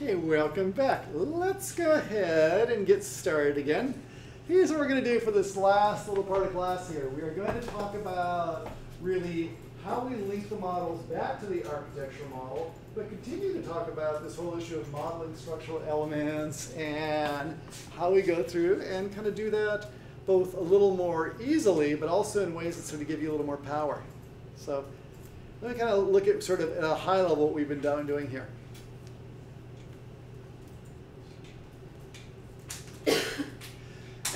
Okay, welcome back. Let's go ahead and get started again. Here's what we're going to do for this last little part of class here. We are going to talk about really how we link the models back to the architectural model, but continue to talk about this whole issue of modeling structural elements and how we go through and kind of do that both a little more easily, but also in ways that sort of give you a little more power. So let me kind of look at sort of at a high level what we've been doing here.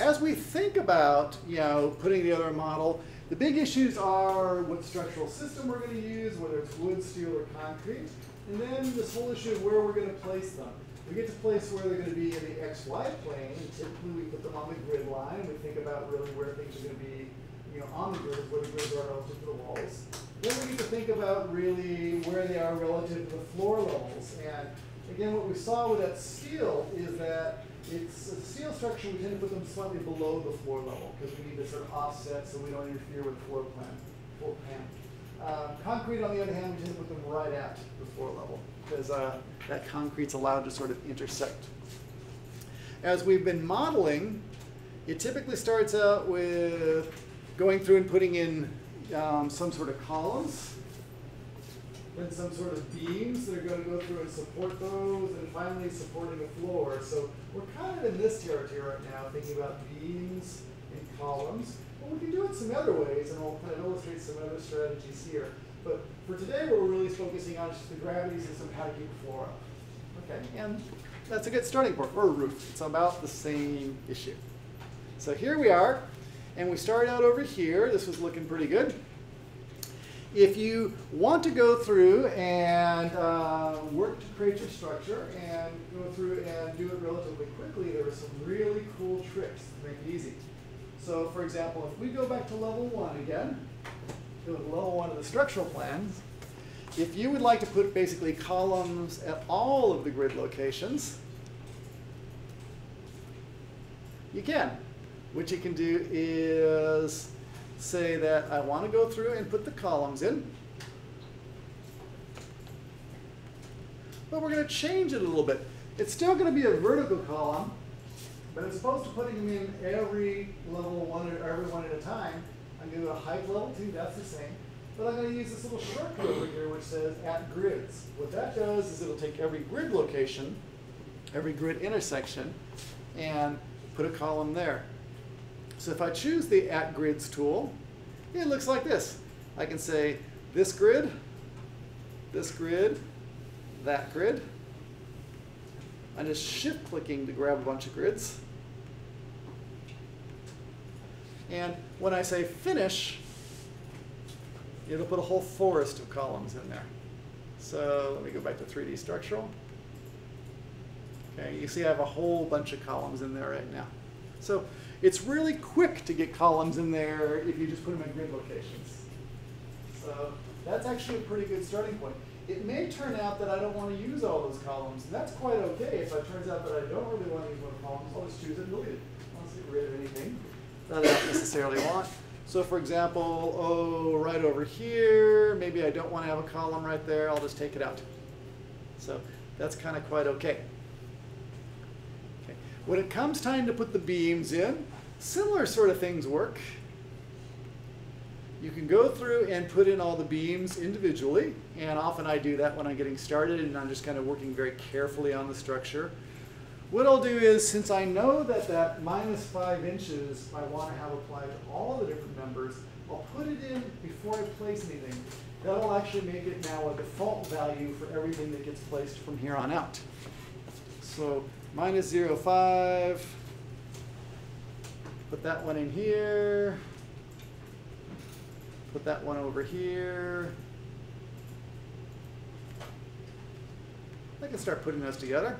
As we think about, you know, putting together a model, the big issues are what structural system we're going to use, whether it's wood, steel, or concrete, and then this whole issue of where we're going to place them. We get to place where they're going to be in the XY plane, and typically we put them on the grid line. We think about really where things are going to be, you know, on the grid, where the grids are relative to the walls. Then we get to think about really where they are relative to the floor levels. And again, what we saw with that steel is that it's a steel structure, we tend to put them slightly below the floor level because we need to sort of offset so we don't interfere with floor plan, floor plan. Uh, concrete, on the other hand, we tend to put them right at the floor level because uh, that concrete's allowed to sort of intersect. As we've been modeling, it typically starts out with going through and putting in um, some sort of columns, then some sort of beams that are going to go through and support those, and finally supporting a floor. So we're kind of in this territory right now, thinking about beams and columns. But we can do it some other ways, and I'll kind of illustrate some other strategies here. But for today, what we're really focusing on is just the gravity system, how to keep the floor up. Okay, and that's a good starting point, or a roof. It's about the same issue. So here we are, and we started out over here. This was looking pretty good. If you want to go through and uh, work to create your structure and go through and do it relatively quickly, there are some really cool tricks to make it easy. So for example, if we go back to level one again, to level one of the structural plans, if you would like to put basically columns at all of the grid locations, you can. What you can do is say that I want to go through and put the columns in. But we're going to change it a little bit. It's still going to be a vertical column, but as opposed to putting them in every level one or every one at a time, I'm going to do a height level two, that's the same. But I'm going to use this little shortcut over here which says at grids. What that does is it'll take every grid location, every grid intersection, and put a column there. So if I choose the at grids tool, it looks like this. I can say this grid, this grid, that grid. I'm just shift clicking to grab a bunch of grids. And when I say finish, it'll put a whole forest of columns in there. So let me go back to 3D structural. Okay, you see I have a whole bunch of columns in there right now. So it's really quick to get columns in there if you just put them in grid locations. So that's actually a pretty good starting point. It may turn out that I don't want to use all those columns, and that's quite okay. If it turns out that I don't really want to use one columns, I'll just choose it and delete it. I don't get rid of anything that I don't necessarily want. So for example, oh, right over here, maybe I don't want to have a column right there, I'll just take it out. So that's kind of quite okay. okay. When it comes time to put the beams in, Similar sort of things work. You can go through and put in all the beams individually, and often I do that when I'm getting started and I'm just kind of working very carefully on the structure. What I'll do is, since I know that that minus five inches I want to have applied to all the different members, I'll put it in before I place anything. That'll actually make it now a default value for everything that gets placed from here on out. So minus 0.5, Put that one in here. Put that one over here. I can start putting those together.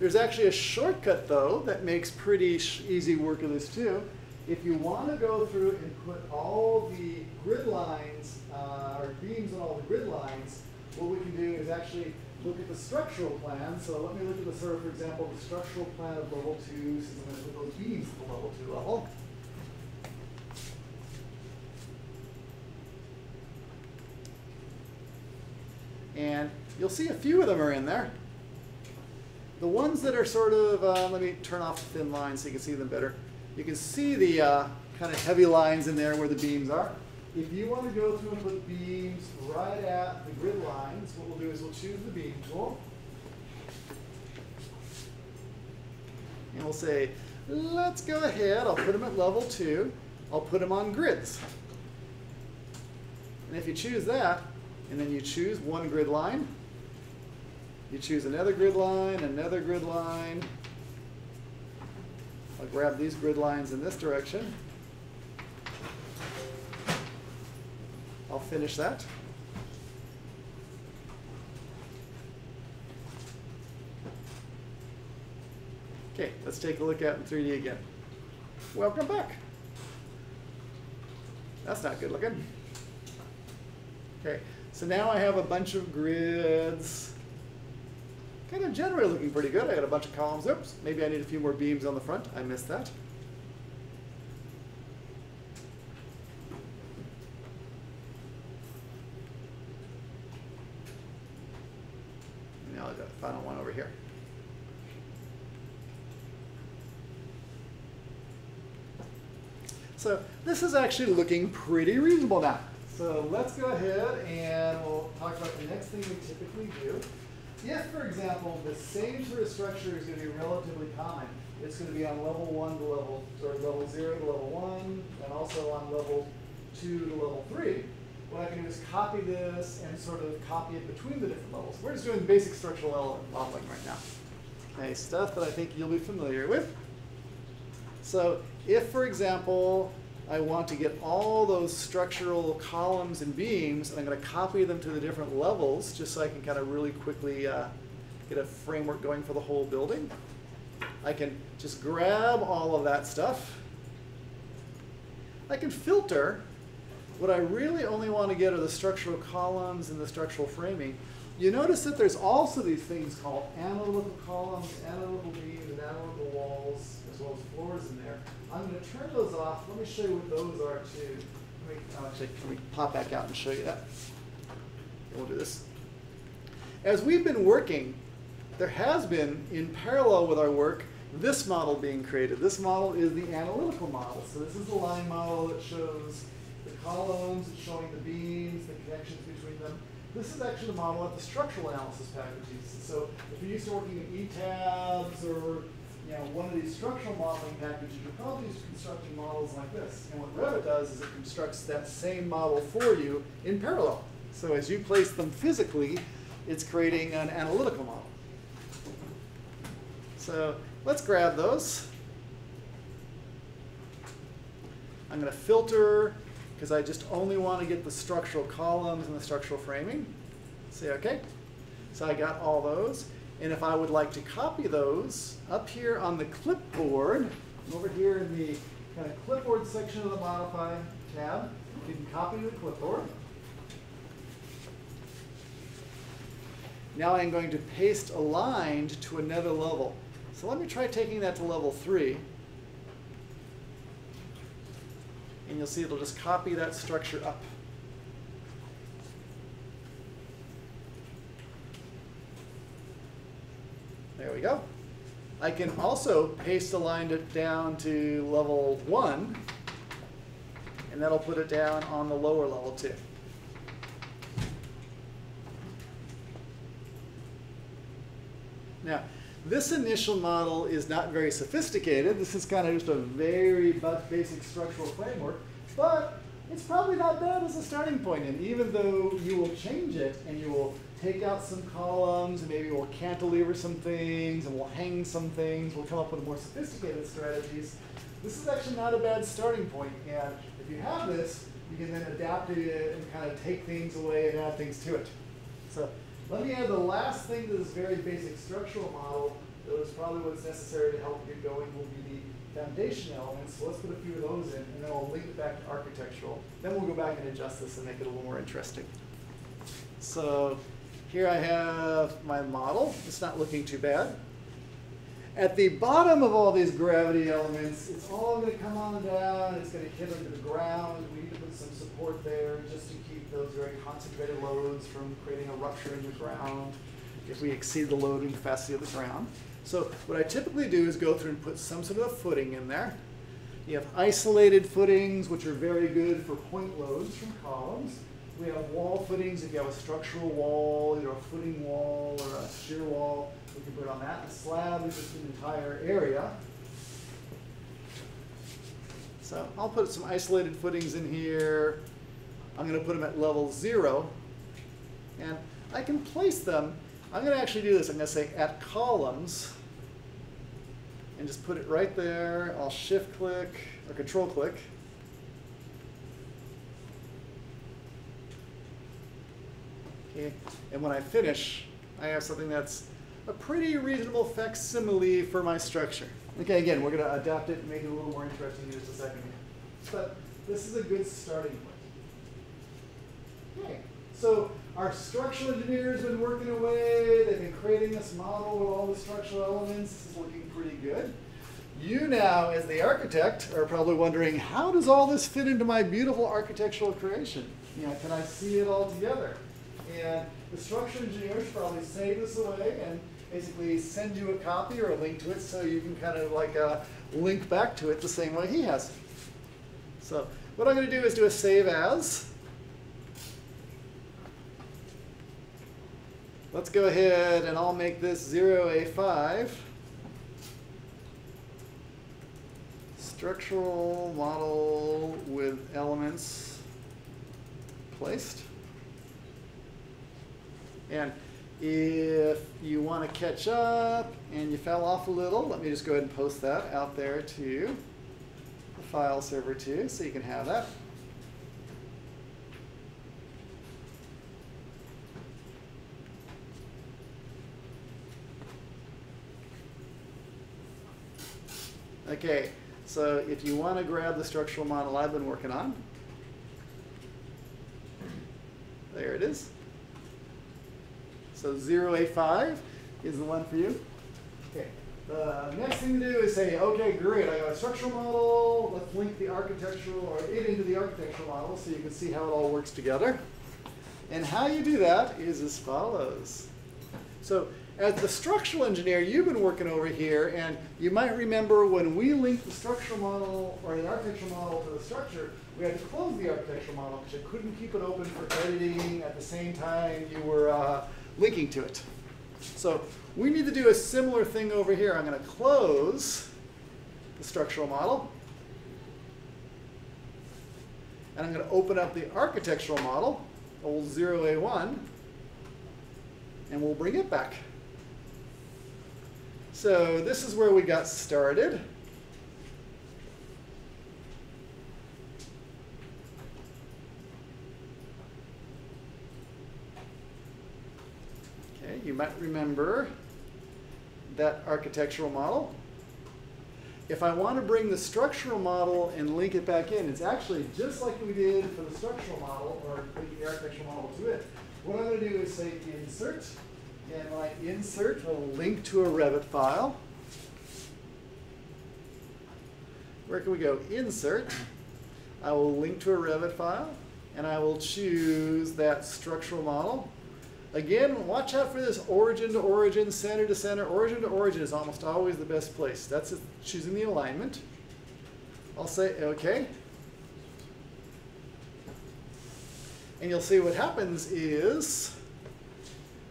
There's actually a shortcut, though, that makes pretty easy work of this, too. If you want to go through and put all the grid lines, uh, or beams on all the grid lines, what we can do is actually look at the structural plan. So let me look at the sort of, for example, the structural plan of level two, since I'm going to put those beams at the level two level. And you'll see a few of them are in there. The ones that are sort of, uh, let me turn off the thin lines so you can see them better. You can see the uh, kind of heavy lines in there where the beams are. If you want to go through and put beams right at the grid lines, what we'll do is we'll choose the beam tool. And we'll say, let's go ahead, I'll put them at level two. I'll put them on grids. And if you choose that, and then you choose one grid line, you choose another grid line, another grid line. I'll grab these grid lines in this direction. Finish that. Okay, let's take a look at in 3D again. Welcome back. That's not good looking. Okay, so now I have a bunch of grids. Kind of generally looking pretty good. I got a bunch of columns. Oops, maybe I need a few more beams on the front. I missed that. Now I've got the final one over here. So this is actually looking pretty reasonable now. So let's go ahead and we'll talk about the next thing we typically do. If, for example, the same sort of structure is going to be relatively common, it's going to be on level one to level, or level zero to level one, and also on level two to level three, what I can do is copy this and sort of copy it between the different levels. We're just doing basic structural element modeling right now. Okay, stuff that I think you'll be familiar with. So if, for example, I want to get all those structural columns and beams, and I'm going to copy them to the different levels just so I can kind of really quickly uh, get a framework going for the whole building. I can just grab all of that stuff. I can filter. What I really only want to get are the structural columns and the structural framing. You notice that there's also these things called analytical columns, analytical beams, and analytical walls, as well as floors in there. I'm going to turn those off. Let me show you what those are too. Let me, uh, actually, let me pop back out and show you that. We'll do this. As we've been working, there has been, in parallel with our work, this model being created. This model is the analytical model. So this is the line model that shows columns, it's showing the beams, the connections between them. This is actually the model of the structural analysis packages. So if you're used to working in ETABS or you know, one of these structural modeling packages, you're probably used to constructing models like this. And what Revit does is it constructs that same model for you in parallel. So as you place them physically, it's creating an analytical model. So let's grab those. I'm going to filter because I just only want to get the structural columns and the structural framing. Say OK. So I got all those. And if I would like to copy those up here on the clipboard, over here in the kind of clipboard section of the Modify tab, you can copy the clipboard. Now I'm going to paste aligned to another level. So let me try taking that to level three. And you'll see it'll just copy that structure up. There we go. I can also paste align it down to level one, and that'll put it down on the lower level too. Now, this initial model is not very sophisticated. This is kind of just a very basic structural framework, but it's probably not bad as a starting point. And even though you will change it and you will take out some columns and maybe we'll cantilever some things and we'll hang some things, we'll come up with more sophisticated strategies, this is actually not a bad starting point. And if you have this, you can then adapt it and kind of take things away and add things to it. So let me add the last thing to this very basic structural model that was probably what's necessary to help get going will be the foundation elements. So let's put a few of those in, and then I'll link it back to architectural. Then we'll go back and adjust this and make it a little more interesting. So here I have my model. It's not looking too bad. At the bottom of all these gravity elements, it's all going to come on down. It's going to hit into the ground. We need to put some support there just to keep those very concentrated loads from creating a rupture in the ground if we exceed the loading capacity of the ground. So what I typically do is go through and put some sort of a footing in there. You have isolated footings, which are very good for point loads from columns. We have wall footings if you have a structural wall, either a footing wall or a shear wall. We can put on that. A slab is just an entire area. So I'll put some isolated footings in here. I'm going to put them at level zero. And I can place them. I'm going to actually do this. I'm going to say at columns and just put it right there. I'll shift click or control click. Okay, and when I finish, I have something that's a pretty reasonable facsimile for my structure. Okay, again, we're going to adapt it and make it a little more interesting in just a second. But this is a good starting point. Okay, so our structural engineers have been working away. They've been creating this model with all the structural elements. This is looking pretty good. You now, as the architect, are probably wondering, how does all this fit into my beautiful architectural creation? You know, can I see it all together? And the structural engineers probably save this away and basically send you a copy or a link to it so you can kind of like uh, link back to it the same way he has. So what I'm going to do is do a save as. Let's go ahead and I'll make this 0A5. Structural model with elements placed. And if you want to catch up and you fell off a little, let me just go ahead and post that out there to the file server too, so you can have that. Okay, so if you want to grab the structural model I've been working on, there it is. So 0A5 is the one for you. Okay. The next thing to do is say, okay, great, I got a structural model. Let's link the architectural or it into the architectural model so you can see how it all works together. And how you do that is as follows. So as the structural engineer, you've been working over here, and you might remember when we linked the structural model or the architectural model to the structure, we had to close the architectural model because you couldn't keep it open for editing at the same time you were uh, linking to it. So we need to do a similar thing over here. I'm going to close the structural model. And I'm going to open up the architectural model, old 0A1, and we'll bring it back. So this is where we got started. You might remember that architectural model. If I want to bring the structural model and link it back in, it's actually just like we did for the structural model, or the architectural model to it. What I'm going to do is say insert, and my insert will link to a Revit file. Where can we go? Insert. I will link to a Revit file, and I will choose that structural model. Again, watch out for this origin to origin, center to center. Origin to origin is almost always the best place. That's choosing the alignment. I'll say OK. And you'll see what happens is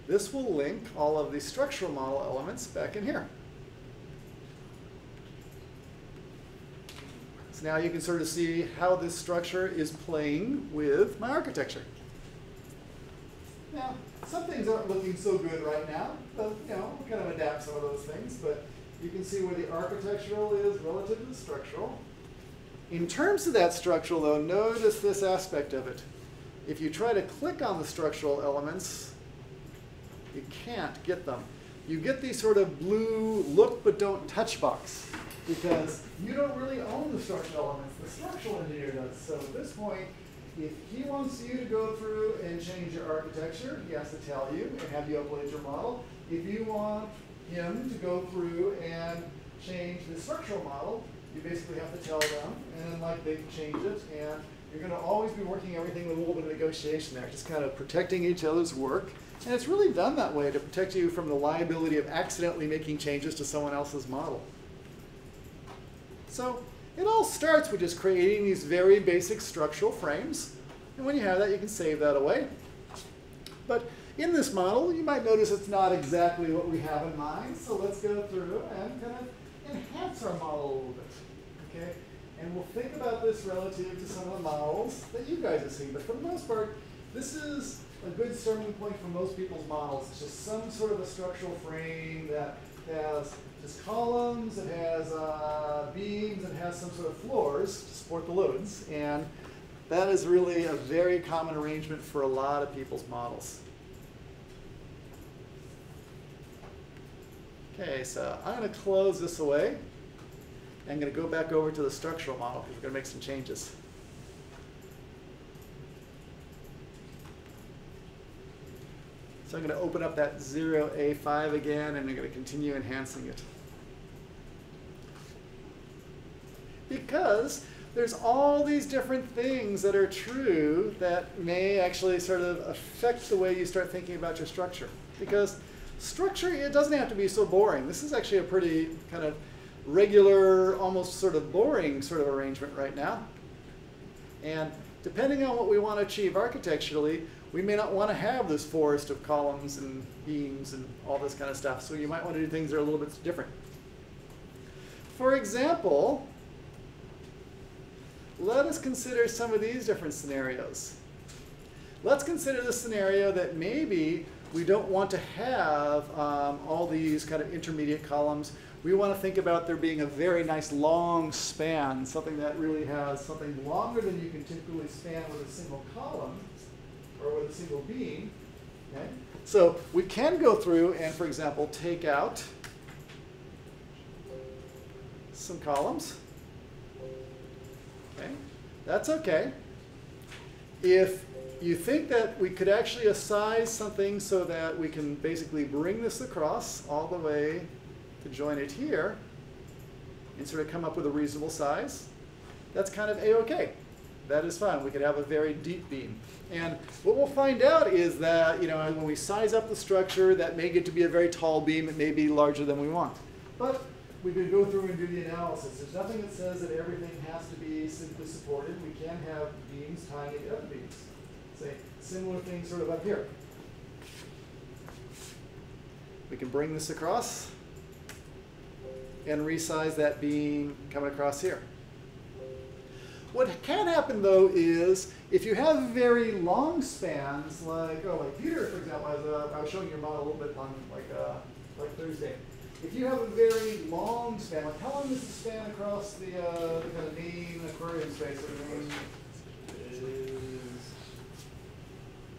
this will link all of the structural model elements back in here. So now you can sort of see how this structure is playing with my architecture. Now, some things aren't looking so good right now, but you know, we kind of adapt some of those things, but you can see where the architectural is relative to the structural. In terms of that structural though, notice this aspect of it. If you try to click on the structural elements, you can't get them. You get these sort of blue look but don't touch box because you don't really own the structural elements. The structural engineer does. So at this point, if he wants you to go through and change your architecture, he has to tell you and have you upload your model. If you want him to go through and change the structural model, you basically have to tell them, and then like they can change it, and you're going to always be working everything with a little bit of negotiation there, just kind of protecting each other's work. And it's really done that way to protect you from the liability of accidentally making changes to someone else's model. So it all starts with just creating these very basic structural frames. And when you have that, you can save that away. But in this model, you might notice it's not exactly what we have in mind. So let's go through and kind of enhance our model a little bit. Okay? And we'll think about this relative to some of the models that you guys have seen. But for the most part, this is a good starting point for most people's models. It's just some sort of a structural frame that has just columns, it has uh, beams, it has some sort of floors to support the loads. And that is really a very common arrangement for a lot of people's models. Okay, so I'm going to close this away. I'm going to go back over to the structural model because we're going to make some changes. So I'm going to open up that 0A5 again, and I'm going to continue enhancing it. Because there's all these different things that are true that may actually sort of affect the way you start thinking about your structure. Because structure, it doesn't have to be so boring. This is actually a pretty kind of regular, almost sort of boring sort of arrangement right now. And depending on what we want to achieve architecturally, we may not want to have this forest of columns and beams and all this kind of stuff. So you might want to do things that are a little bit different. For example, let us consider some of these different scenarios. Let's consider the scenario that maybe we don't want to have um, all these kind of intermediate columns. We want to think about there being a very nice long span, something that really has something longer than you can typically span with a single column or with a single beam. Okay? So we can go through and, for example, take out some columns. Okay, that's okay. If you think that we could actually size something so that we can basically bring this across all the way to join it here and sort of come up with a reasonable size, that's kind of a-okay. That is fine. We could have a very deep beam. And what we'll find out is that, you know, when we size up the structure, that may get to be a very tall beam. It may be larger than we want. But we could go through and do the analysis. There's nothing that says that everything has to be simply supported. We can have beams tying into other beams. Say, similar thing sort of up here. We can bring this across and resize that beam coming across here. What can happen though is if you have very long spans, like oh, like Peter, for example, as I was showing your model a little bit on like uh, like Thursday. If you have a very long span, like how long is the span across the, uh, the kind of main aquarium space of the main? Is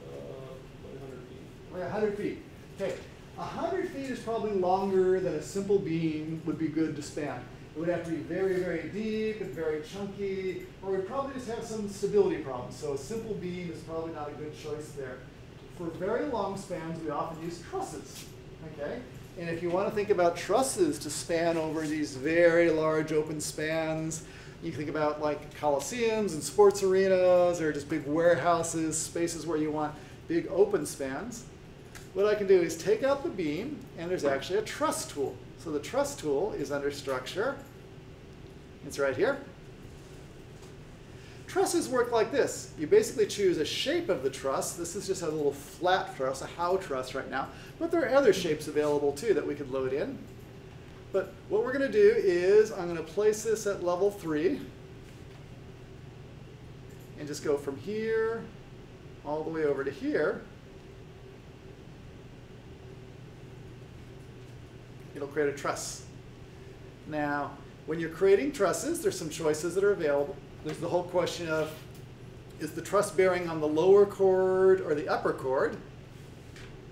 uh, 100 feet. Like 100 feet. Okay, 100 feet is probably longer than a simple beam would be good to span. It would have to be very, very deep and very chunky, or we'd probably just have some stability problems. So a simple beam is probably not a good choice there. For very long spans, we often use trusses. Okay, and if you want to think about trusses to span over these very large open spans, you think about like coliseums and sports arenas or just big warehouses, spaces where you want big open spans. What I can do is take out the beam, and there's actually a truss tool. So the truss tool is under structure. It's right here. Trusses work like this. You basically choose a shape of the truss. This is just a little flat truss, a Howe truss right now. But there are other shapes available too that we could load in. But what we're going to do is I'm going to place this at level 3 and just go from here all the way over to here. It'll create a truss. Now, when you're creating trusses, there's some choices that are available. There's the whole question of, is the truss bearing on the lower chord or the upper chord?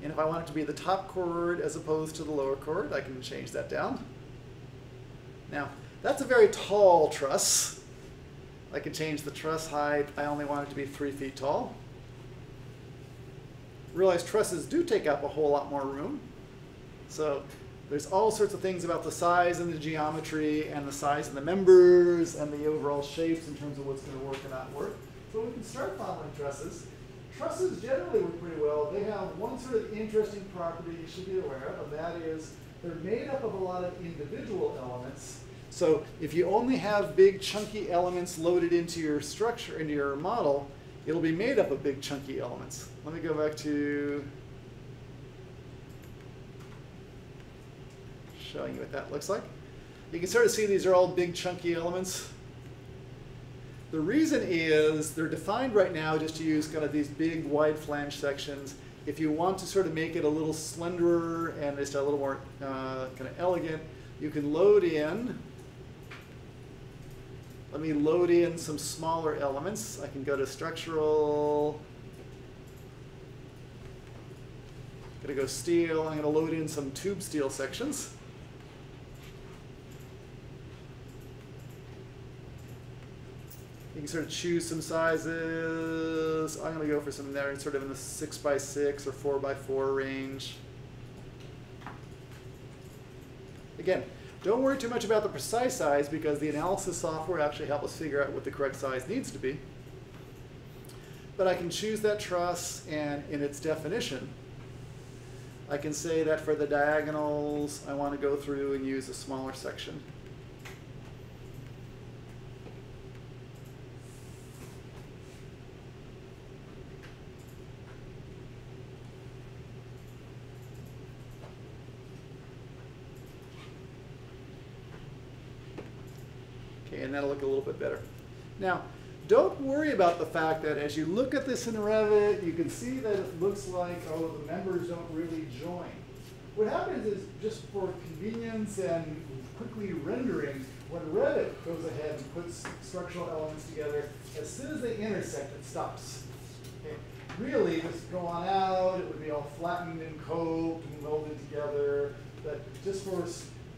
And if I want it to be the top chord as opposed to the lower chord, I can change that down. Now, that's a very tall truss. I can change the truss height. I only want it to be three feet tall. Realize trusses do take up a whole lot more room. So There's all sorts of things about the size and the geometry and the size of the members and the overall shapes in terms of what's going to work and not work. So we can start following trusses. Trusses generally work pretty well. They have one sort of interesting property you should be aware of, and that is they're made up of a lot of individual elements. So if you only have big chunky elements loaded into your structure, into your model, it'll be made up of big chunky elements. Let me go back to showing you what that looks like. You can sort of see these are all big chunky elements. The reason is they're defined right now just to use kind of these big wide flange sections. If you want to sort of make it a little slenderer and just a little more uh, kind of elegant, you can load in. Let me load in some smaller elements. I can go to structural. I'm gonna go steel. I'm gonna load in some tube steel sections. Can sort of choose some sizes. I'm going to go for some there sort of in the 6 by 6 or 4 by 4 range. Again, don't worry too much about the precise size because the analysis software actually helps us figure out what the correct size needs to be. But I can choose that truss and in its definition, I can say that for the diagonals, I want to go through and use a smaller section. Okay, and that'll look a little bit better. Now, don't worry about the fact that as you look at this in Revit, you can see that it looks like, oh, the members don't really join. What happens is, just for convenience and quickly rendering, when Revit goes ahead and puts structural elements together, as soon as they intersect, it stops. Okay? Really, just go on out, it would be all flattened and coped and welded together, but just for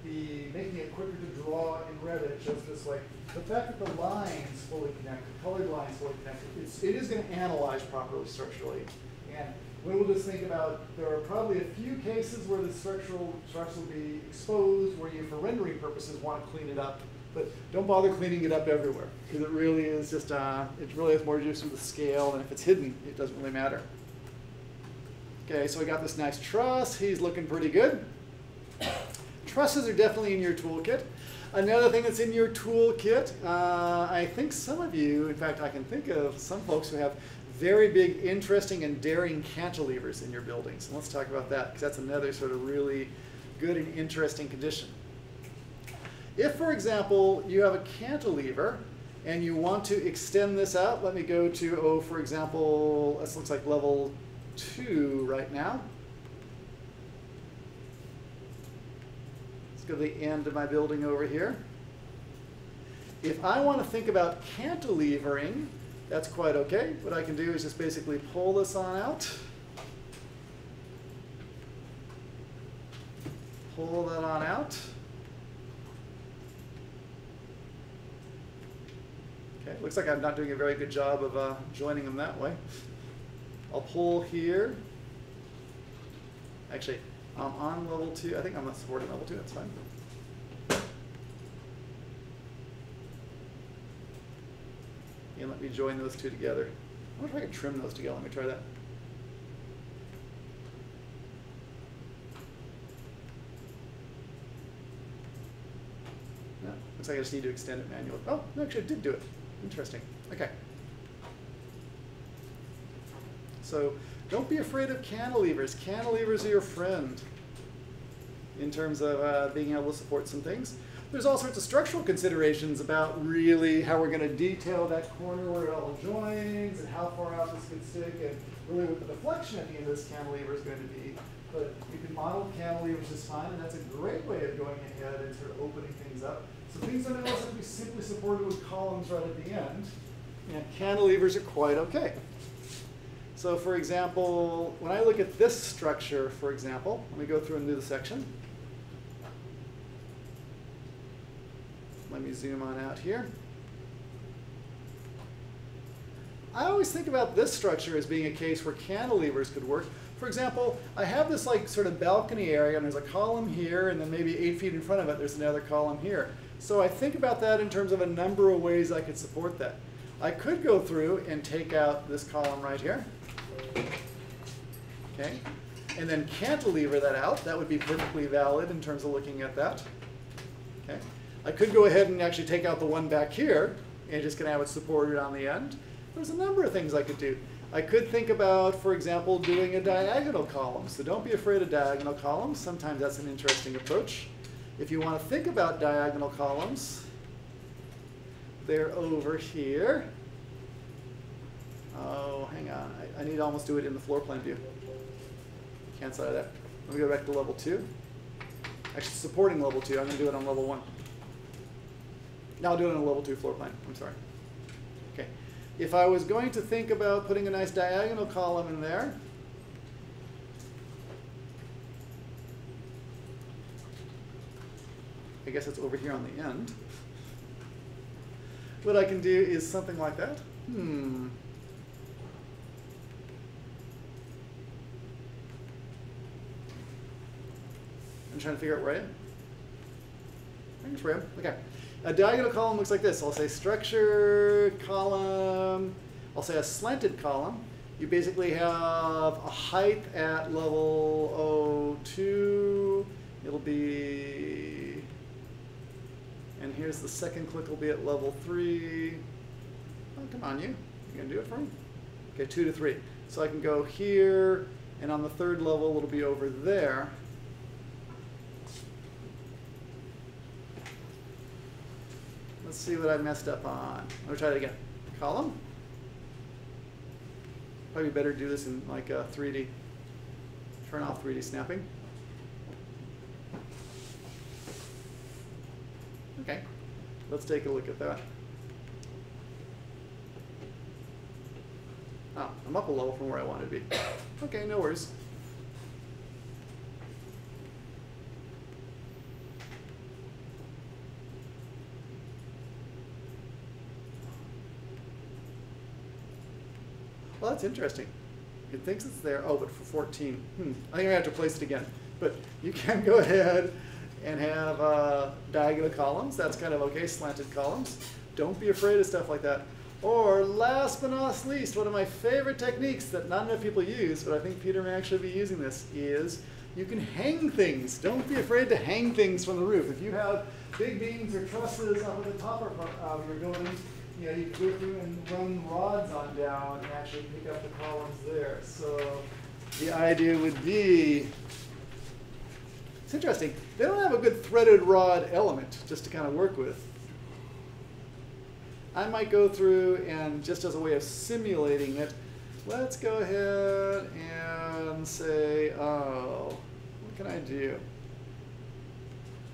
the making it quicker to draw in Revit, just this way. The fact that the lines fully connected, the colored lines fully connected, it's, it is going to analyze properly structurally. And when we will just think about, there are probably a few cases where the structural structure will be exposed, where you, for rendering purposes, want to clean it up. But don't bother cleaning it up everywhere, because it really is just, uh, it really has more to do with the scale, and if it's hidden, it doesn't really matter. Okay, so we got this nice truss. He's looking pretty good. Trusses are definitely in your toolkit. Another thing that's in your toolkit, uh, I think some of you, in fact, I can think of some folks who have very big, interesting, and daring cantilevers in your buildings. And let's talk about that, because that's another sort of really good and interesting condition. If, for example, you have a cantilever and you want to extend this out, let me go to, oh, for example, this looks like level two right now. Go to the end of my building over here. If I want to think about cantilevering, that's quite okay. What I can do is just basically pull this on out. Pull that on out. Okay, looks like I'm not doing a very good job of uh, joining them that way. I'll pull here. Actually, I'm on level two. I think I'm not supporting level two. That's fine. And let me join those two together. I wonder if I can trim those together. Let me try that. No, looks like I just need to extend it manually. Oh, no, actually, I did do it. Interesting. Okay. So don't be afraid of cantilevers. Cantilevers are your friend in terms of uh, being able to support some things. There's all sorts of structural considerations about really how we're going to detail that corner where it all joins and how far out this could stick and really what the deflection at the end of this cantilever is going to be. But you can model cantilevers just fine, and that's a great way of going ahead and sort of opening things up. So things don't have to be simply supported with columns right at the end. And cantilevers are quite okay. So for example, when I look at this structure, for example, let me go through and do the section. Let me zoom on out here. I always think about this structure as being a case where cantilevers could work. For example, I have this like sort of balcony area and there's a column here and then maybe eight feet in front of it there's another column here. So I think about that in terms of a number of ways I could support that. I could go through and take out this column right here. Okay, and then cantilever that out. That would be perfectly valid in terms of looking at that. Okay, I could go ahead and actually take out the one back here and just gonna have it supported on the end. There's a number of things I could do. I could think about, for example, doing a diagonal column. So don't be afraid of diagonal columns. Sometimes that's an interesting approach. If you want to think about diagonal columns, they're over here. Oh, hang on. I, I need to almost do it in the floor plan view. Cancel out of that. Let me go back to level two. Actually, supporting level two. I'm going to do it on level one. Now I'll do it on a level two floor plan. I'm sorry. Okay. If I was going to think about putting a nice diagonal column in there, I guess it's over here on the end. What I can do is something like that. Hmm. I'm trying to figure out where I am. I guess where I am. Okay. A diagonal column looks like this. I'll say structure, column, I'll say a slanted column. You basically have a height at level 02. It'll be, and here's the second click will be at level 3. Oh, come on, you. You gonna do it for me? Okay, 2 to 3. So I can go here, and on the third level, it'll be over there. See what I messed up on. Let me try it again. Column. Probably better do this in like a 3D. Turn off 3D snapping. Okay, let's take a look at that. Oh, I'm up a level from where I want to be. Okay, no worries. Well, that's interesting. It thinks it's there. Oh, but for 14. Hmm. I think I have to place it again. But you can go ahead and have uh, diagonal columns. That's kind of okay, slanted columns. Don't be afraid of stuff like that. Or last but not least, one of my favorite techniques that not enough people use, but I think Peter may actually be using this, is you can hang things. Don't be afraid to hang things from the roof. If you have big beams or trusses up at the top of your building, you know, you can go through and run rods on down and actually pick up the columns there. So the idea would be, it's interesting, they don't have a good threaded rod element just to kind of work with. I might go through and just as a way of simulating it, let's go ahead and say, oh, what can I do?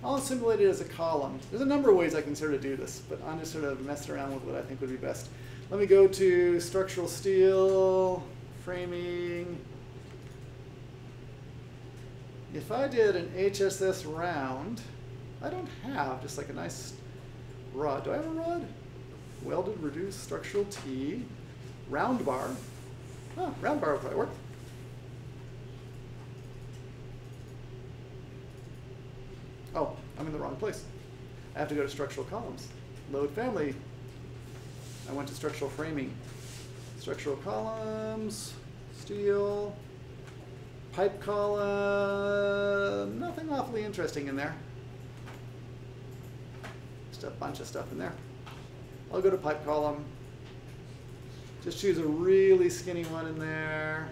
I'll simulate it as a column. There's a number of ways I can sort of do this, but I'm just sort of messing around with what I think would be best. Let me go to structural steel, framing. If I did an HSS round, I don't have just like a nice rod. Do I have a rod? Welded reduced structural T, round bar. Oh, round bar would probably work. Oh, I'm in the wrong place. I have to go to structural columns. Load family. I went to structural framing. Structural columns, steel, pipe column, nothing awfully interesting in there. Just a bunch of stuff in there. I'll go to pipe column. Just choose a really skinny one in there.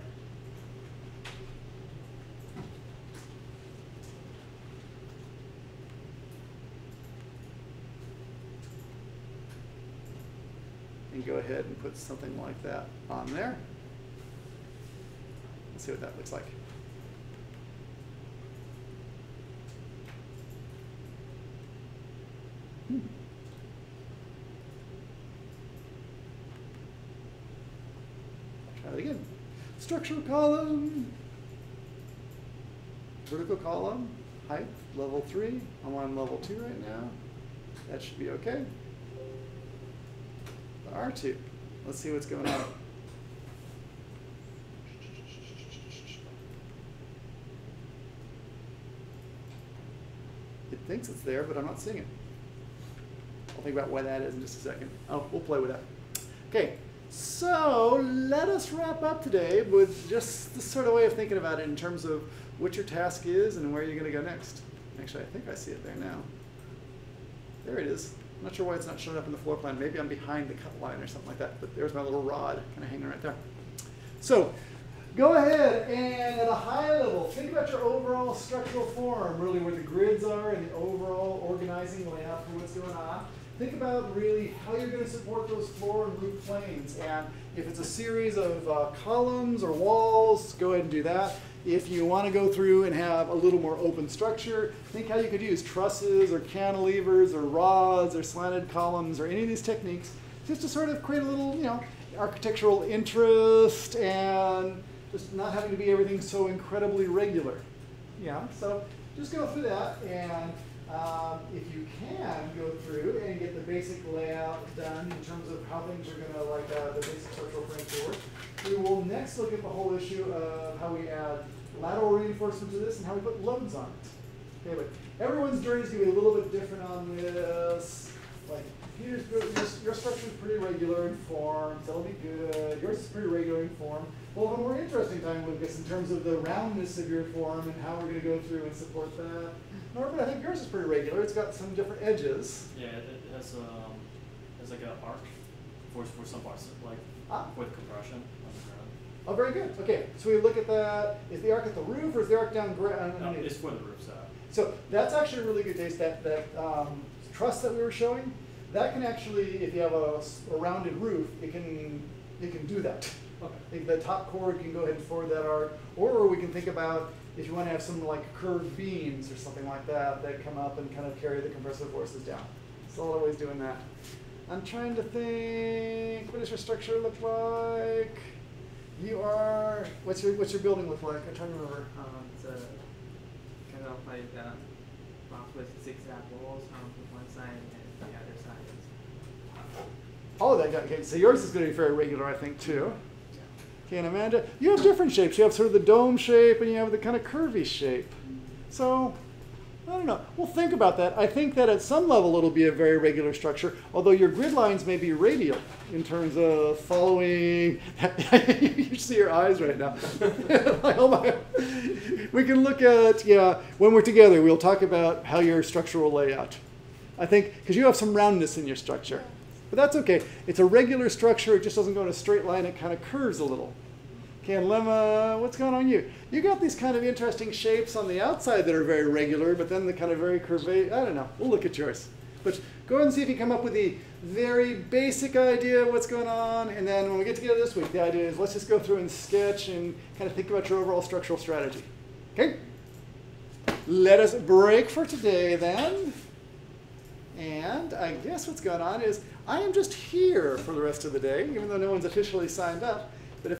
And go ahead and put something like that on there. Let's see what that looks like. Hmm. Try it again. Structural column, vertical column, height, level three. I'm on level two right now. That should be okay. R2. Let's see what's going on. It thinks it's there, but I'm not seeing it. I'll think about why that is in just a second. Oh, we'll play with that. Okay, so let us wrap up today with just the sort of way of thinking about it in terms of what your task is and where you're going to go next. Actually, I think I see it there now. There it is. I'm not sure why it's not showing up in the floor plan. Maybe I'm behind the cut line or something like that, but there's my little rod kind of hanging right there. So go ahead and at a high level, think about your overall structural form, really where the grids are and the overall organizing layout for what's going on. Think about really how you're going to support those floor and roof planes. And if it's a series of uh, columns or walls, go ahead and do that. If you want to go through and have a little more open structure, think how you could use trusses or cantilevers or rods or slanted columns or any of these techniques just to sort of create a little, you know, architectural interest and just not having to be everything so incredibly regular. Yeah, so just go through that and um, if you can go through and get the basic layout done in terms of how things are going to, like uh, the basic structural framework, we will next look at the whole issue of how we add lateral reinforcement to this and how we put loads on it. Okay, but everyone's journey is going to be a little bit different on this. Like, Peter's, your, your structure is pretty regular in form, so it'll be good. Yours is pretty regular in form. We'll have a more interesting time, Lucas, in terms of the roundness of your form and how we're going to go through and support that. Norbert, I think yours is pretty regular. It's got some different edges. Yeah, it, it has um, has like an arc for for some parts, like Ah. with compression on the ground. Oh, very good. Okay, so we look at that. Is the arc at the roof or is the arc down ground? No, it's for the roof side. So that's actually a really good taste. That that um, truss that we were showing, that can actually, if you have a, a rounded roof, it can it can do that. Okay. The top chord can go ahead and forward that arc, or we can think about if you want to have some like curved beams or something like that that come up and kind of carry the compressive forces down. So a lot of ways doing that. I'm trying to think. What does your structure look like? You are. What's your What's your building look like? I'm trying to remember. Um, it's a kind of like uh, block with zigzag walls on one side and the other side is. Oh, that got okay. So yours is going to be very regular, I think, too. And Amanda, you have different shapes. You have sort of the dome shape, and you have the kind of curvy shape. So, I don't know. We'll think about that. I think that at some level it'll be a very regular structure, although your grid lines may be radial in terms of following. you see your eyes right now. Oh. We can look at, yeah, when we're together, we'll talk about how your structure will lay out. I think, because you have some roundness in your structure. But that's okay. It's a regular structure. It just doesn't go in a straight line. It kind of curves a little. And Lemma, what's going on you? You got these kind of interesting shapes on the outside that are very regular, but then the kind of very curved. I don't know. We'll look at yours. But go ahead and see if you come up with the very basic idea of what's going on. And then when we get together this week, the idea is let's just go through and sketch and kind of think about your overall structural strategy. Okay? Let us break for today then. And I guess what's going on is I am just here for the rest of the day, even though no one's officially signed up.